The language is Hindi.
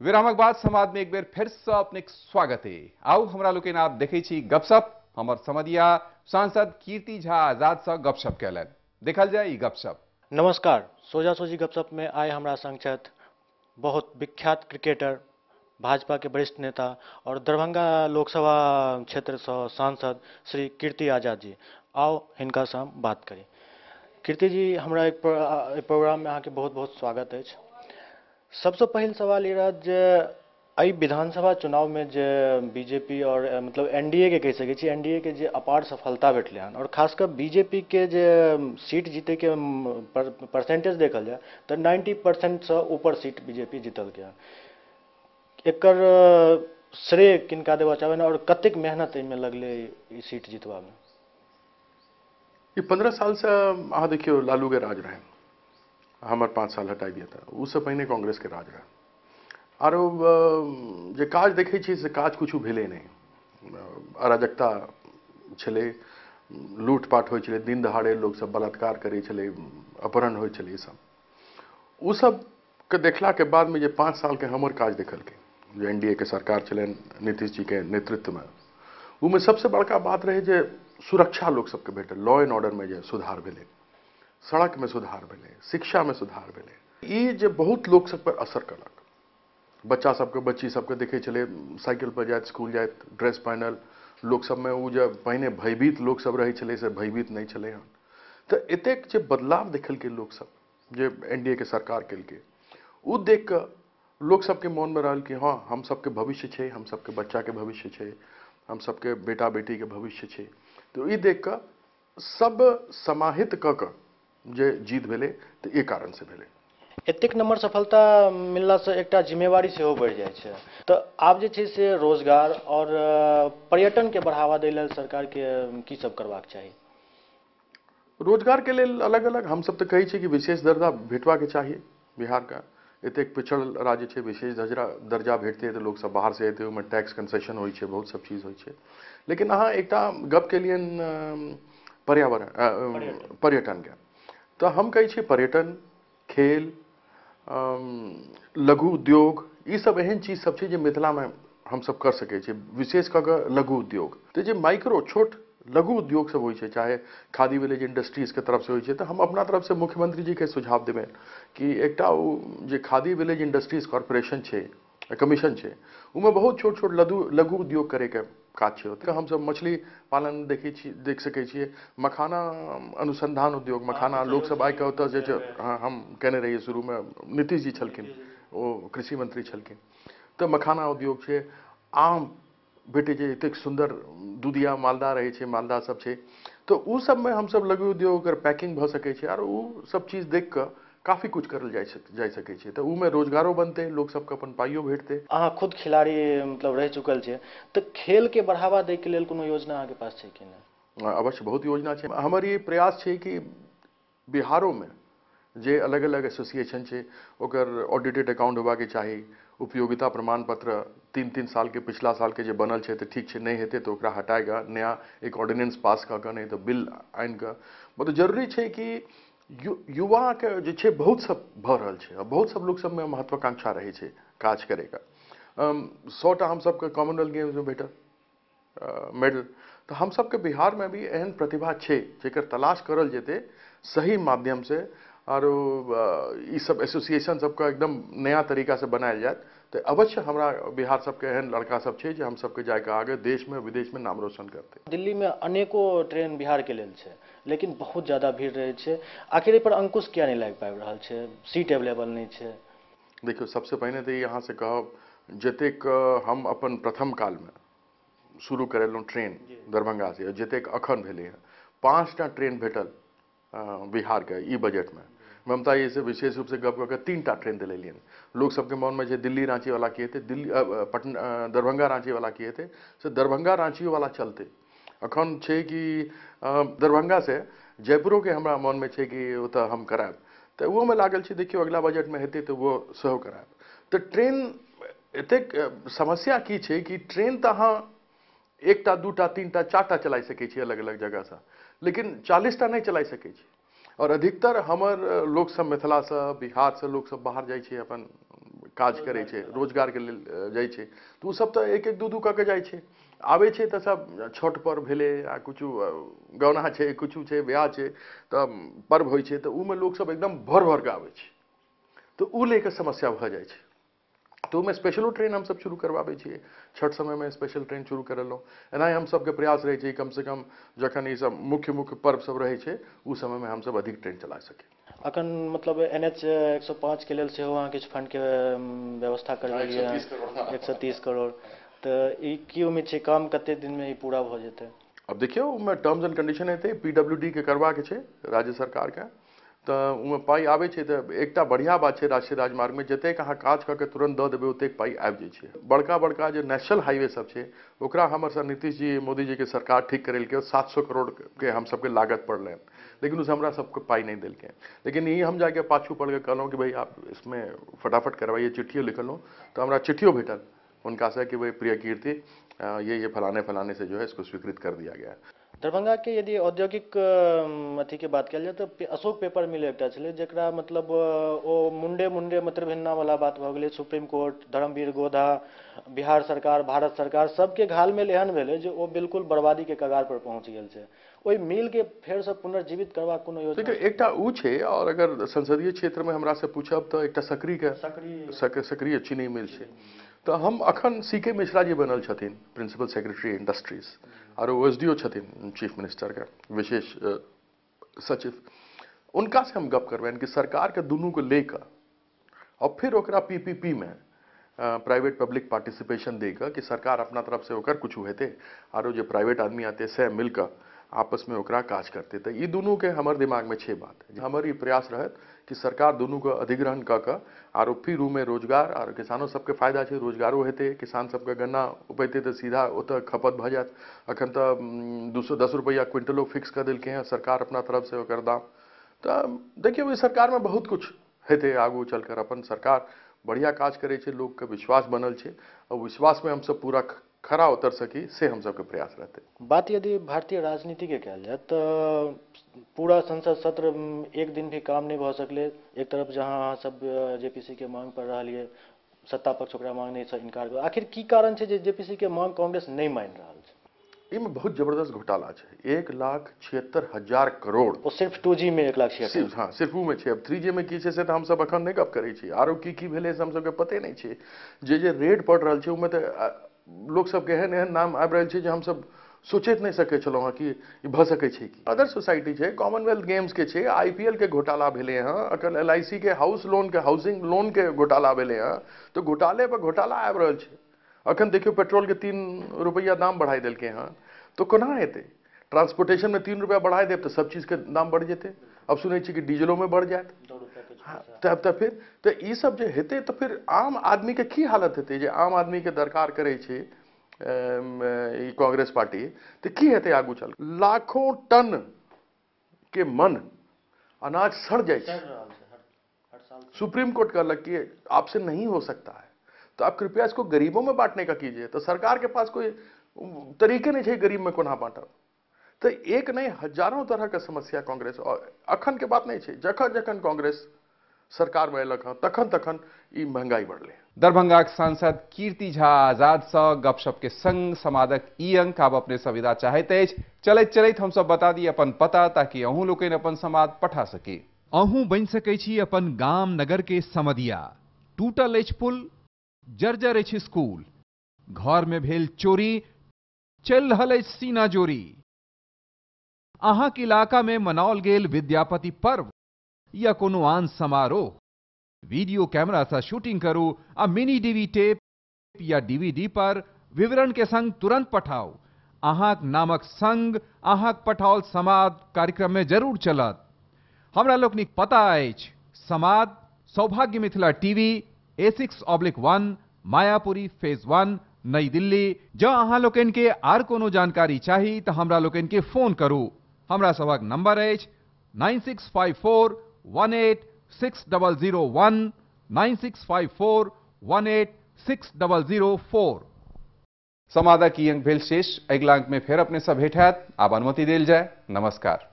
विरामक बाद समाज में एक बेर फिर से अपने स्वागत है। आओ हमरा लोग आप देखे गपशप। हमर समधिया सांसद कीर्ति झा आज़ाद से गपशप कैलन। देखल जाए गपशप। नमस्कार। सोजा सोजी गपशप में आए हमरा संग बहुत विख्यात क्रिकेटर, भाजपा के वरिष्ठ नेता और दरभंगा लोकसभा क्षेत्र से सांसद श्री कीर्ति आज़ाद जी। आओ हिनका से हम बात करी। कीर्ति जी, हमरा एक प्रोग्राम में अहाँके बहुत बहुत स्वागत अछि। सबसँ पहिल सवाल ई रहा, जे एहि विधानसभा चुनाव में जे बीजेपी और मतलब एनडीए के कह सकै छी, एनडीए के जे अपार सफलता भेटलै हन, और खासकर बीजेपी के जे सीट जीते के परसेंटेज देखल जाय तऽ 90 परसेंट से ऊपर सीट बीजेपी जीतलकै हन। एकर श्रेय किनका देबऽ चाहबै और कतेक मेहनत एहिमे लगलै सीट जीतबा में ये पंद्रह साल से, अहाँ देखियो, लालू के राज रहे। हमर पाँच साल हटाई दिया था। उससे पहिने कांग्रेस के राज रहे। अ, जे काज देखै छी से काज कुछ भेलै नहीं अराजकता छलै लूटपाट छलै दिन दहाड़े लोग सब बलात्कार करै छलै अपहरण ई सब। उ सब के देखला के बाद में जे पाँच साल के हमर काज देखलकै जे एनडीए के सरकार छलनि नीतीश जी के नेतृत्व में उमे सबसे बड़का बात रहे जे सुरक्षा लोग सबके भेटल लॉ एंड ऑर्डर में जे सुधार भेलै। सड़क में सुधार भेलै शिक्षा में सुधार भेलै जे बहुत लोग सब पर असर कलक बच्चा सबके, बच्ची सबके देखै छलै साइकिल पर जाइत स्कूल जाइत ड्रेस पहिनल लोक सबमे उ जे पहिने, भयभीत लोक सब रहै छलै से भयभीत नहि छलै हन तऽ एतेक जे बदलाव देखलकै लोक सब, जे एनडीए के सरकार केलकै उ देख कऽ लोक सबके मन में रहल कि हाँ हम सबके भविष्य छै, हम सबके बच्चा के भविष्य छै, हम सबके बेटा बेटी के भविष्य छै। तऽ ई देख कऽ सब समाहित कऽ जे जीत भेलै तऽ ई कारण से भेलै एतेक नम्बर सफलता मिललासँ एकटा जिम्मेवारी सेहो बढ़ि जाइ छै। तऽ आब जे छै से रोज़गार और अ, पर्यटनके बढ़ावा दै लेल सरकारके की सब करबाक चाही? रोज़गार के लेल अलग अलग हम सब तऽ कहै छियै कि विशेष दर्जा भेटबाक चाहिए बिहार का एतेक पिछड़ल राज्य छै विशेष दर्जा दर्जा भेटतै तऽ लोक सब बाहर से एतै ओहिमे टैक्स कंसेशन होइ छै बहुत सब चीज़ होइ छै। लेकिन अहाँ एकटा गप केलियन पर्यावरण पर्यटन। के तऽ हम कहै पर्यटन, खेल लघु उद्योग ई सब एहन चीज़ सब छै जे मिथिला में हम सब कर सकै विशेष कऽ लघु उद्योग। तऽ जे माइक्रो, छोट लघु उद्योग सब छै, चाहे खादी विलेज इंडस्ट्रीज़ के तरफ़ से छै तऽ हम अपना तरफ़ से मुख्यमंत्री जी के सुझाव देबै कि जे खादी विलेज इंडस्ट्रीज़ कॉरपोरेशन छै कमीशन छै। उमे बहुत छोट छोट लघु लघु उद्योग करे के काज छै। ओतऽ हमसब मछली पालन देखै छी देख सकै छियै। मखाना अनुसंधान उद्योग मखाना लोक सब आइ कऽ ओतऽ जे छै हाँ, हम केने रहियै शुरूमे नीतीश जी छलखिन ओ कृषि मंत्री छलखिन। तऽ मखाना उद्योग छै। आम भेटै छै एतेक सुन्दर दुधिया मालदा रहै छै मालदा सब छै। तऽ उ सबमे हमसब लघु उद्योग पैकिंग भऽ सकै छै आर उ सब चीज़ देख कऽ काफ़ी कुछ करल जाय सक- जाय सकै छै। तऽ उमे रोजगारो बनतै लोक सबके अपन पाइयो भेटतै। अहाँ खुद खिलाड़ी मतलब रहि चुकल छियै। तऽ खेलके बढ़ावा दैके लेल कोनो योजना अहाँके पास छै कि नहि? अवश्य बहुत योजना छै। हमर ये प्रयास छै कि बिहारोमे जे अलग अलग एसोसिएशन छै ओकर ऑडिटेड अकाउंट होबाके चाही उपयोगिता प्रमाण पत्र तीन तीन साल के पिछला साल के जे बनल छै तऽ ठीक छै नहि हेतै तऽ ओकरा कऽ नया एक ऑर्डिनेंस पास कऽ कऽ नहि तऽ बिल आनि कऽ मतलब ज़रूरी छै कि यु, युवाके जे बहुत सब भऽ रहल छै बहुत सब लोक सबमे महत्वाकांक्षा रहै छै, काज करैके। सौ टा हम सबके कॉमनवेल्थ गेम्समे भेटल मेडल तऽ बिहार में भी एहन प्रतिभा छै, जेकर तलाश करल जेतै सही माध्यम से ई सब एसोसिएशन सबके एकदम नया तरीका से बनायल जायत। तऽ अवश्य हमारा बिहार सबके एहन लड़का सब छै जे हम सबके जाके आगे देश में विदेश में नाम रोशन करते। दिल्ली में अनेको ट्रेन बिहार के लेल छै लेकिन बहुत ज़्यादा भीड़ रहै छै। आखिर पर अंकुश किया नहीं लागि पाबि रहल छै सीट अवेलेबल नहीं छै। देखियो सबसे पहले तो अहाँ से कहब जतेक हम अपन प्रथम कालमे शुरू करेलहुँ ट्रेन दरभंगा से जतेक अखन भेलै हँ पाँच टा ट्रेन भेटल अ, बिहारके ई बजटमे ममता जी से विशेष रूप से गप कऽ के तीन टा ट्रेन दिलेलियन लोग सबके मन में दिल्ली रांची वाला की हेतै दिल्ली अ, अ, पटना दरभंगा रांची वाला की हेतै से दरभंगा रांची वाला चलते। अखन छै कि दरभंगा से जयपुरों के हमरा मन में छै कि ओतऽ हम करायब। तऽ ओहोमे लागल छै देखियौ अगिला बजटमे हेतै तऽ वो सेहो करायब। तऽ ट्रेन एतेक समस्या की छै कि ट्रेन तो अहाँ एकटा दूटा तीनटा चारटा चलाइ सकै छी अलग अलग जगहसँ लेकिन चालीसटा नहि चलाइ सकै छी। और अधिकतर हमर लोक सब मिथिलासँ बिहारसँ लोक सब बाहर जाइ छै अपन काज करे छै रोज़गार के लेल जाइ छै। तऽ ओ सब तऽ एक एक दू दू कऽ के जाइ छै। आबै छै तऽ सब छठ पर्व भेलै आ कुछो गौना छै कुछ छै ब्याह छै तऽ पर्व होइ छै तऽ ओमे लोक सब एकदम भर भर के आबै छै। तऽ ओ लेके समस्या भऽ जाइ छै। तो में स्पेशलो ट्रेन हम सब शुरू करवाबै छियै छठ समय में स्पेशल ट्रेन शुरू करेलहुँ एनाही हम सबके प्रयास रहै छै कम से कम जखन ई सब मुख्य मुख्य पर्व सब रहै छै ओ समय में हम सब अधिक ट्रेन चला सकी। अखन मतलब एन एच एक सौ पाँच के लेल सेहो अहाँ किछु फंड के व्यवस्था करबेलियै 130 करोड़, हाँ। एक सौ तीस करोड़। तऽ ई की उम्मीद छै काम कते दिन में ई पूरा भऽ जेतै? अब देखियौ ओहिमे टर्म्स एंड कंडीशन हेतै पीडब्ल्यूडी के करबाक छै राज्य सरकार के तऽ ओहिमे पाइ आबै छै तऽ बात छै राष्ट्रीय राजमार्ग में, जतेक अहाँ काज कऽ के तुरंत दऽ देबै, ओतेक पाइ आबि बड़का बड़का जे नेशनल हाईवे सब छै, ओकरा हमर सर नीतीश जी मोदी जी के सरकार ठीक करेलकै, सात सौ करोड़ के हम सबके लागत पड़लै। लेकिन उस हमरा सबके पाइ नहीं देलकै। लेकिन ई हम जाके पाछू पड़ के कहलहुँ कि भाई, आप इसमें फटाफट करवाइए, चिट्ठियो लिखलहुँ। तो हमरा चिट्ठियो भेटल उनका से कि भाई, प्रिय कीर्ति ये ये फलाने फलाने से जो है, इसको स्वीकृत कर दिया गया है। दरभंगा के यदि औद्योगिक अथी के बात कल जाए तो अशोक पेपर मिल एक जरा मतलब ओ मुंडे मुंडे मतृभिन्ना वाला बात भऽ गेलै, सुप्रीम कोर्ट, धर्मवीर गोधा, बिहार सरकार, भारत सरकार, सबके घालमेल एहन भेलै जे ओ बिल्कुल बर्बादी के कगार पर पहुँच गेल छै। ओहि मिल के फेर से पुनर्जीवित करबाक कोनो योजना? देखियो एकटा ऊ छै और अगर संसदीय क्षेत्र में हमरा से पूछब तऽ एकटा सक्रिय के सक्रिय। सक- सक्रिय चीनी मिल छै। तऽ हम अखन सी के मिश्रा जी बनल छथिन प्रिंसिपल सेक्रेटरी इंडस्ट्रीज़ और ओ एस डी ओ छथिन चीफ मिनिस्टर के विशेष सचिव। उनका से हम गप करबनि कि सरकार के दुनू को लेकर और फिर ओकरा पीपीपी में प्राइवेट पब्लिक पार्टिसिपेशन देकर कि सरकार अपना तरफ़ से ओकर कुछ हेतै। आरो जे प्राइवेट आदमी आते से मिलकर आपस में ओकरा काज करते। ई दुनू के हमर दिमाग में छै बात हमर प्रयास रहत कि सरकार दुनू के अधिग्रहण कऽ कऽ आरो फिर रोज़गार आर किसानो सबके फ़ायदा छै, रोजगारो हेतै, किसान सबके गन्ना उपैते तऽ सीधा ओतऽ खपत भऽ जायत। अखन तऽ दू सौ दस रुपैया क्विंटलो फिक्स कऽ देलकै हैं सरकार अपना तरफ़ से ओकर दाम। तऽ देखियौ सरकार में बहुत कुछ हेतै आगू चलकर। अपन सरकार बढ़िया काज करे लोग के विश्वास बनल और विश्वास में हम सब पूरा खरा उतर सकी से हम सबके प्रयास रहते। बात यदि भारतीय राजनीति के कयल जाय तऽ पूरा संसद सत्र एक दिन भी काम नहीं भ सकलै। एक तरफ़ जहाँ अहाँ सब जेपीसी के मांग पर रहलियै सत्ता पक्ष ओकरा मांगने से इनकार कर आखिर की कारण छै जे जेपीसी के मांग कांग्रेस नहीं मान रहा छै? इमे बहुत ज़बरदस्त घोटाला छै। एक लाख छिहत्तर हज़ार करोड़। ओ सिर्फ़ टू जी में एक लाख छिहत्तर। सिर्फ़ हाँ सिर्फ़ ऊ में छै। अब थ्री जे में की छै से तऽ हमसब अखन नहि गप करै छी। आरो की की भेलै से हमसबके पते नहीं छै। जे जे रेड पड़ रहल छै ओहिमे तऽ लोक सबके एहन एहन नाम आबि रहल छै जे हमसब सोचैत नहि सकै छलहुँ हँ कि ई भऽ सकै छै कि। अदर सोसाइटी छै कॉमनवेल्थ गेम्स के छै एल के घोटाला भेलै हँ, अखन एल के हाउस लोन के हाउसिंग लोन के घोटाला भेलै हँ, तऽ घोटाले पर घोटाला आबि रहल छै। अखन देखियौ पेट्रोल के तीन रुपैया दाम बढ़ाई देलकै हँ तो कोना हेतै? ट्रांसपोर्टेशन में तीन रुपया बढ़ाई देब तऽ के दाम बढ़ जेतै। अब सुनै छी कि डीजलो में बढ़ जायत हाँ, तब तऽ फिर तऽ ई सब जे हेतै तऽ फिर आम आदमी के की हालत हेतै? जे आम आदमी के दरकार करै छै ई कांग्रेस पार्टी तऽ की हेतै आगू चल लाखों टन के मन अनाज सड़ जाइ छै। सुप्रीम कोर्ट कहलक कि आपसे नहीं हो सकता है। तो आप कृपया इसको गरीबों में बांटने का कीजिए। तो सरकार के पास कोई तरीके नहीं चाहिए गरीब में कोना बांटब। तो एक नहीं हज़ारों तरह के समस्या कांग्रेस और अखन के बात नहीं छै। जखन जखन कांग्रेस सरकार में अयलक हँ तखन तखन ई महँगाई बढ़ले दरभंगाक सांसद कीर्ति झा आज़ाद सँ गपशप के संग समादक ई अंक आब अपने संविदा चाहैत अछि। चलैत चलैत हमसब बता दी अपन पता ताकि अहूँ लोकनि अपन समाद पठा सकी। अहूँ बनि सकै छी अपन गाम नगर के समदिया टूटल अछि पुल जर्जर अछि स्कूल। घर में भेल चोरी चलि रहल अछि सीना जोरी अहाँक इलाका में मनाओल गेल विद्यापति पर्व या कोनो आन समारोह। वीडियो कैमरा से शूटिंग करू, आ मिनी डीवी टेप या डीवीडी पर विवरण के संग तुरंत पठाओ। अहाँक नामक संग, अहाँक पठाओल समाद कार्यक्रम में ज़रूर चलत। हमरा लोकनिक पता अछि, समाद, सौभाग्य Mithila TV A six oblique one, Mayapuri phase one, नई दिल्ली। जँ अहाँ लोकनि के आर कोनो जानकारी चाही, तऽ हमरा लोकनि के फ़ोन करू। हमरा सभक नंबर है nine six five four one eight six double zero one, nine six five four one eight six double zero four. समादक की अंक भेल शेष, अगला अंक में फिर अपने सब भेट आप आब अनुमति देल जाय। नमस्कार।